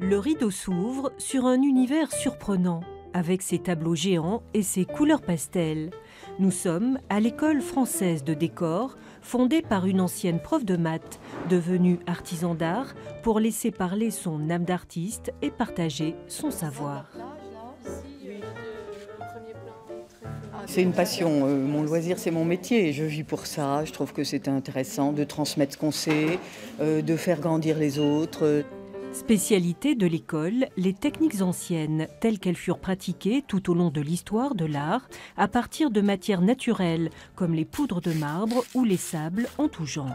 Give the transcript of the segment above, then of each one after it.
Le rideau s'ouvre sur un univers surprenant, avec ses tableaux géants et ses couleurs pastel. Nous sommes à l'école française de décor, fondée par une ancienne prof de maths, devenue artisan d'art, pour laisser parler son âme d'artiste et partager son savoir. C'est une passion, euh, mon loisir c'est mon métier, je vis pour ça, je trouve que c'est intéressant de transmettre ce qu'on sait, euh, de faire grandir les autres. Spécialité de l'école, les techniques anciennes, telles qu'elles furent pratiquées tout au long de l'histoire de l'art, à partir de matières naturelles, comme les poudres de marbre ou les sables en tout genre.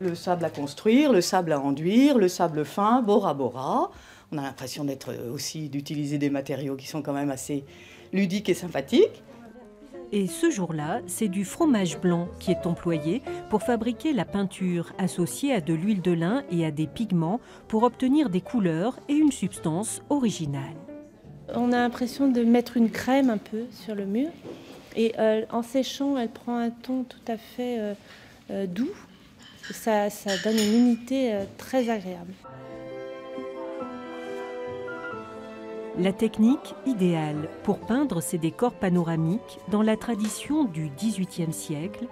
Le sable à construire, le sable à enduire, le sable fin, Bora Bora. On a l'impression d'être aussi d'utiliser des matériaux qui sont quand même assez ludiques et sympathiques. Et ce jour-là, c'est du fromage blanc qui est employé pour fabriquer la peinture associée à de l'huile de lin et à des pigments pour obtenir des couleurs et une substance originale. On a l'impression de mettre une crème un peu sur le mur. Et euh, en séchant, elle prend un ton tout à fait euh, euh, doux. Ça, ça, donne une unité très agréable. La technique idéale pour peindre ces décors panoramiques dans la tradition du XVIIIe siècle,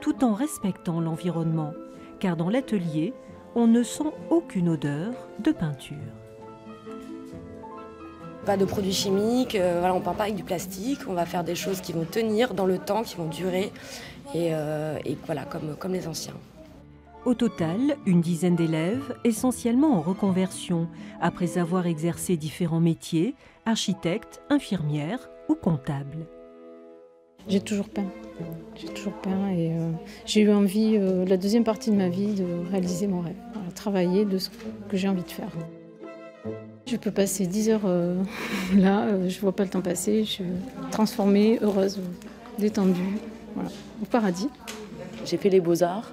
tout en respectant l'environnement, car dans l'atelier, on ne sent aucune odeur de peinture. Pas de produits chimiques, euh, on ne peint pas avec du plastique, on va faire des choses qui vont tenir dans le temps, qui vont durer, et, euh, voilà, comme les anciens. Au total, une dizaine d'élèves, essentiellement en reconversion, après avoir exercé différents métiers, architecte, infirmière ou comptable. J'ai toujours peint. J'ai toujours peint et euh, j'ai eu envie, euh, la deuxième partie de ma vie, de réaliser mon rêve, travailler de ce que j'ai envie de faire. Je peux passer 10 heures euh, là, je vois pas le temps passer, je suis transformée, heureuse, détendue, voilà, au paradis. J'ai fait les beaux-arts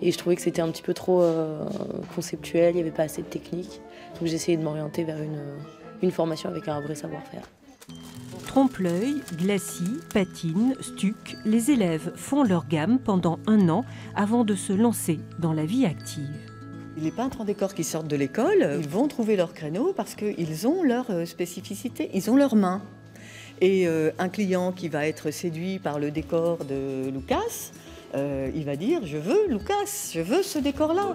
et je trouvais que c'était un petit peu trop euh, conceptuel, il n'y avait pas assez de technique. Donc j'ai essayé de m'orienter vers une, une formation avec un vrai savoir-faire. Trompe-l'œil, glacis, patine, stuc, les élèves font leur gamme pendant un an avant de se lancer dans la vie active. Les peintres en décor qui sortent de l'école, ils vont trouver leur créneau parce qu'ils ont leur euh, spécificité, ils ont leurs mains. Et euh, un client qui va être séduit par le décor de Lucas, euh, il va dire Je veux Lucas, je veux ce décor-là.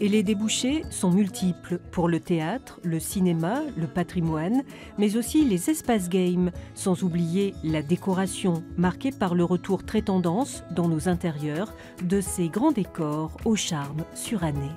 Et les débouchés sont multiples pour le théâtre, le cinéma, le patrimoine, mais aussi les espaces games, sans oublier la décoration marquée par le retour très tendance dans nos intérieurs de ces grands décors au charme suranné.